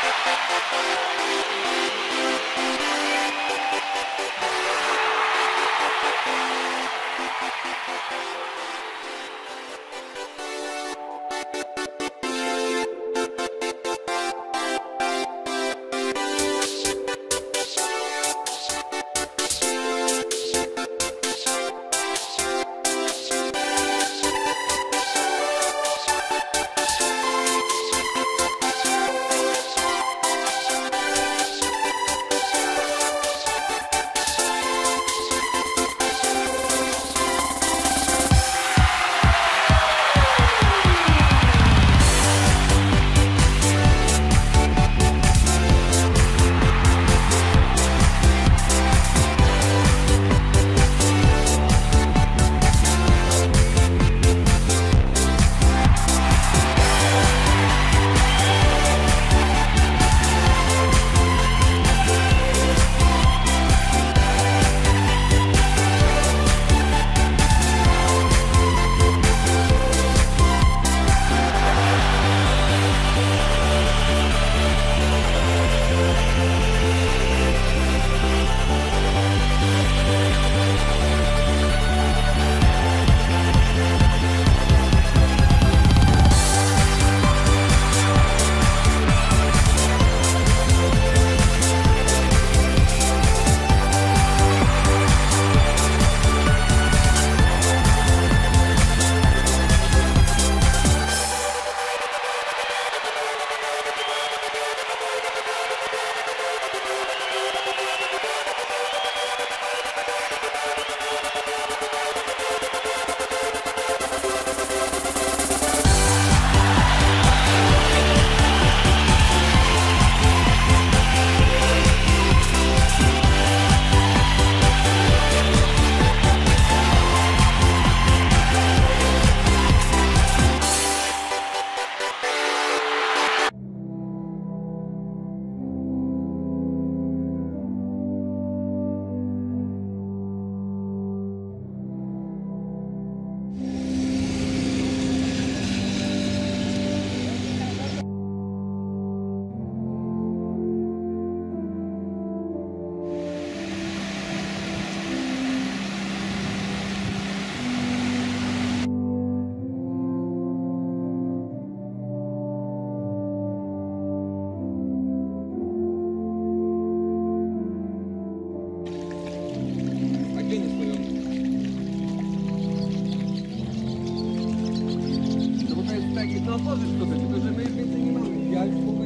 Música helpful.